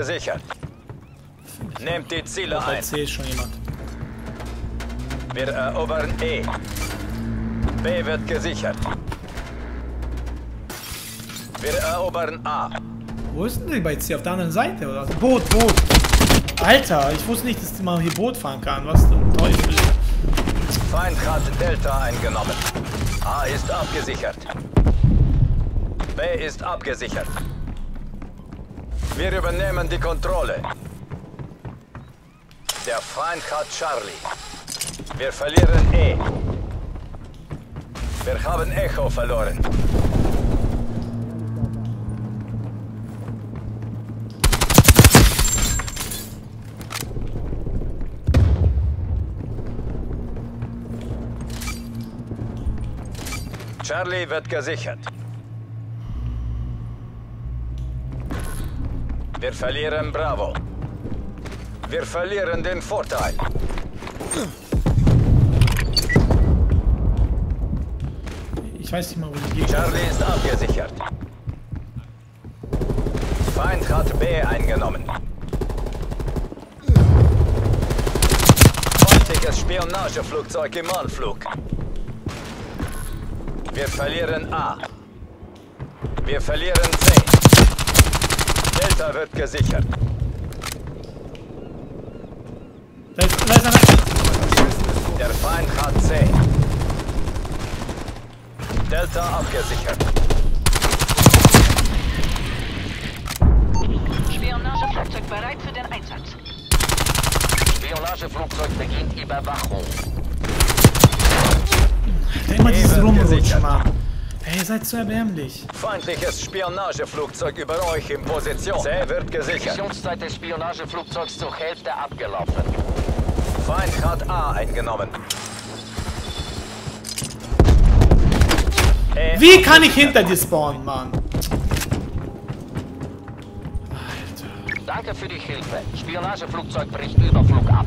gesichert. Nehmt die Ziele Bei ein. C ist schon jemand. Wir erobern E. B wird gesichert. Wir erobern A. Wo ist denn die bei C? Auf der anderen Seite, oder? Boot, Boot. Alter, ich wusste nicht, dass man hier Boot fahren kann. Was zum Teufel? Feind hat Delta eingenommen. A ist abgesichert. B ist abgesichert. Wir übernehmen die Kontrolle. Der Feind hat Charlie. Wir verlieren E. Wir haben Echo verloren. Charlie wird gesichert. Wir verlieren Bravo. Wir verlieren den Vorteil. Ich weiß nicht mal, wo die Gegner Charlie ist abgesichert. Feind hat B eingenommen. Feindliches Spionageflugzeug im Anflug. Wir verlieren A. Wir verlieren C. Delta wird gesichert. Da ist, da ist einer. Der Feind hat C. Delta abgesichert. Spionageflugzeug bereit für den Einsatz. Spionageflugzeug beginnt Überwachung. Immer dieses Rumrutschen, gesichert. Ey, ihr seid so erbärmlich. Feindliches Spionageflugzeug über euch in Position. C wird gesichert. Missionszeit des Spionageflugzeugs zur Hälfte abgelaufen. Feind hat A eingenommen. E Wie kann ich hinter dir spawnen, Mann? Danke für die Hilfe. Spionageflugzeug bricht Überflug ab.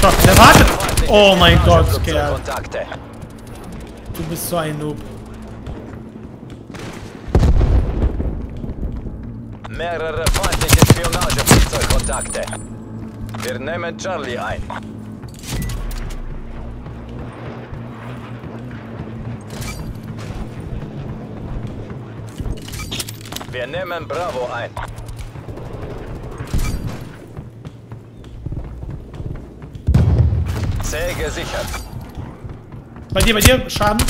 Doch, der wartet. feindliche Oh mein Gott, Kerl. Du bist so ein Noob. Mehrere feindliche Spionageflugzeugkontakte. Wir nehmen Charlie ein. Wir nehmen Bravo ein. C gesichert. Bei dir, bei dir, Schaden.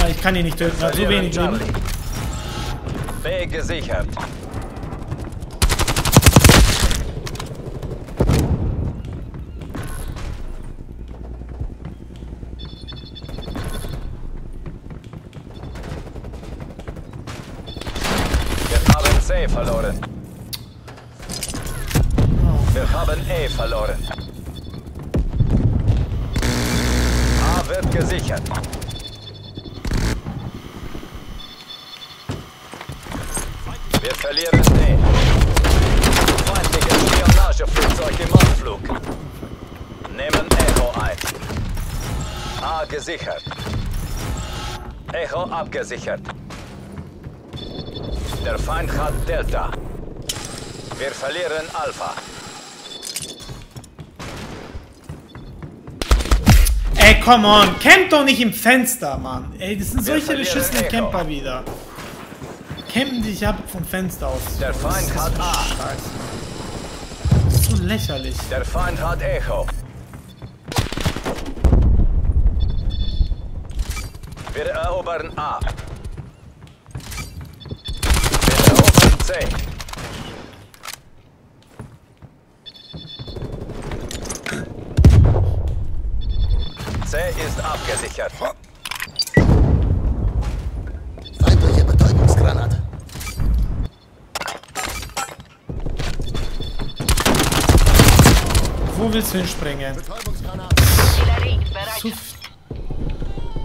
Ah, ich kann ihn nicht töten, hat so wenig Leben. B gesichert. Wir haben C verloren. Wir haben E verloren. A wird gesichert. Wir verlieren D. Feindliches Spionageflugzeug im Anflug. Nehmen Echo ein. A gesichert. Echo abgesichert. Der Feind hat Delta. Wir verlieren Alpha. Come on. Camp doch nicht im Fenster, Mann. Ey, das sind solche beschissenen. Camper wieder. Campen dich ab vom Fenster aus. Der Feind hat A. Das ist so lächerlich. Der Feind hat Echo. Wir erobern A. Wir erobern C. C ist abgesichert. Feindliche Betäubungsgranate. Wo willst du hinspringen? Betäubungsgranate. Artillerie bereit. Zu,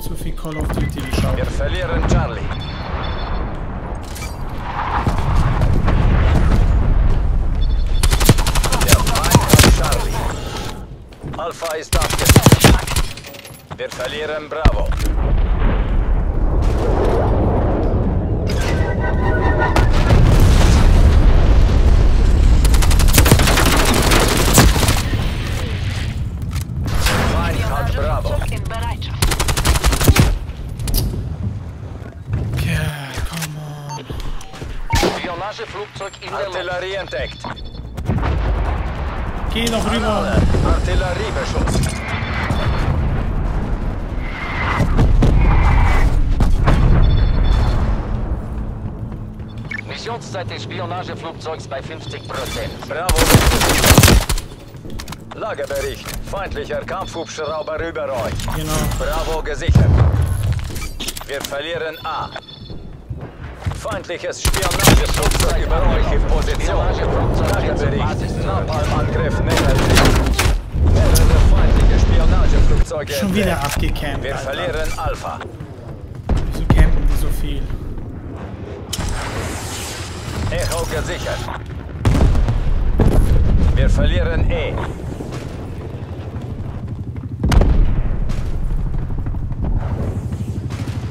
zu viel Call of Duty geschaut. Wir verlieren Charlie. Der Feind hat Charlie. Alpha ist abgesichert. Wir verlieren Bravo. Feind Bravo. In Bereitschaft. Yeah, come on. In der Artillerie entdeckt. Geh noch rüber. Artilleriebeschuss. Missionszeit des Spionageflugzeugs bei 50% Bravo. Lagebericht. Feindlicher Kampfhubschrauber über euch. Genau. Bravo gesichert. Wir verlieren A. Feindliches Spionageflugzeug über euch in Position. Lagebericht. Napalmangriff näher sich. Mehrere feindliche Spionageflugzeuge Schon wieder abgecampt. Wir Alter. verlieren Alpha. Wieso campen die so viel? Echo gesichert. Wir verlieren E.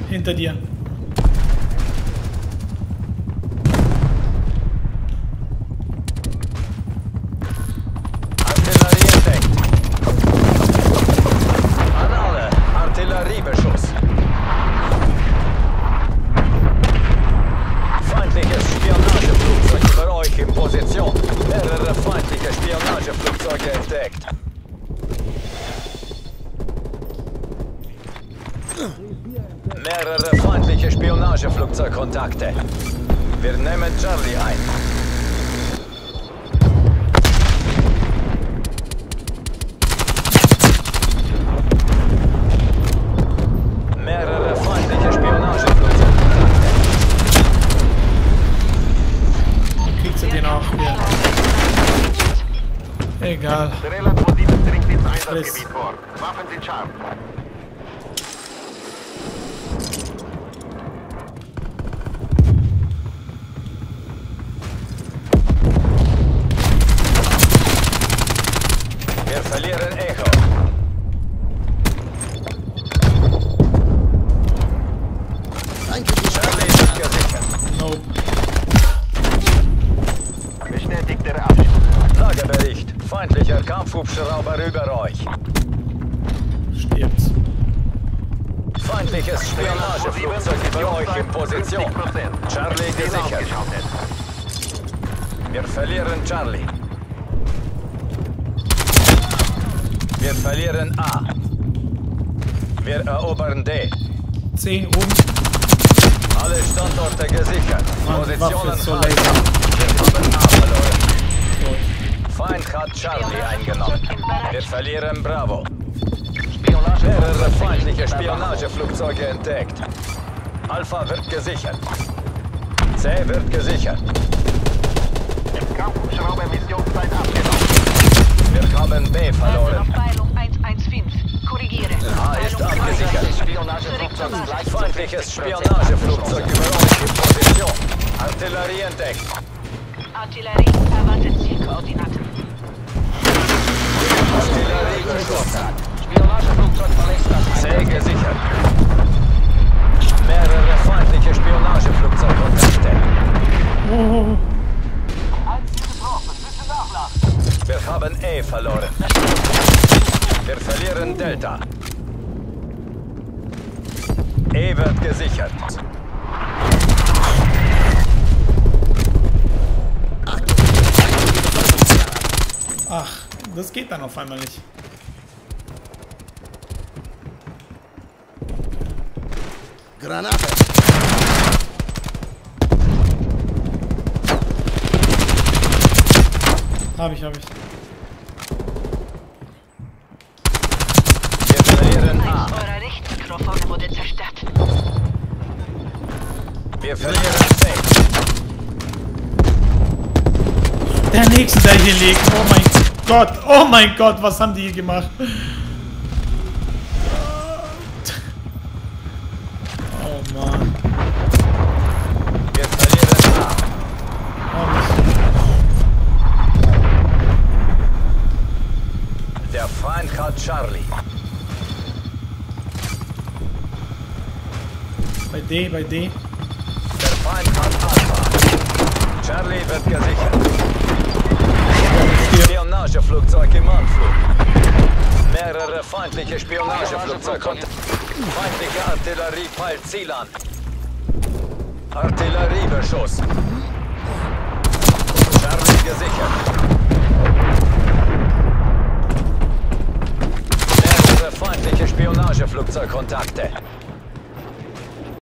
Hinter dir. Egal. Trailer 27341 ist Kampfhubschrauber über euch. Stirbt. Feindliches Spionageflugzeug über euch in Position. 50%. Charlie gesichert. Wir verlieren Charlie. Wir verlieren A. Wir erobern D. 10 oben. Alle Standorte gesichert. Mann, Positionen so. Wir haben A verloren. Hat Charlie eingenommen. Wir verlieren Bravo. Spionage Mehrere feindliche Spionageflugzeuge entdeckt. Alpha wird gesichert. C wird gesichert. Kampfhubschrauber Missionszeit abgenommen. Wir haben B verloren. auf Peilung 115. Korrigiere. A ist abgesichert. zu Feindliches 50% Spionageflugzeug über euch in Position. Artillerie entdeckt. Artillerie erwartet Zielkoordinaten. C gesichert. Mehrere feindliche Spionageflugzeugkontakte. Oh, Wir haben E verloren. Wir verlieren Delta. E wird gesichert. ach, das geht dann auf einmal nicht. Granate. Hab ich, hab ich. Wir verlieren A. Wurde zerstört. Wir verlieren C. Der nächste, der hier liegt. Oh mein Gott. Oh mein Gott, was haben die hier gemacht? Oh Mann. Oh. Der Feind hat Charlie. Bei D, bei D. Der Feind hat Alpha. Charlie wird gesichert. Spionageflugzeug im Anflug. Mehrere feindliche Spionageflugzeuge. Feindliche Artillerie peilt Ziel an. Artilleriebeschuss. Charlie gesichert. Mehrere feindliche Spionageflugzeugkontakte.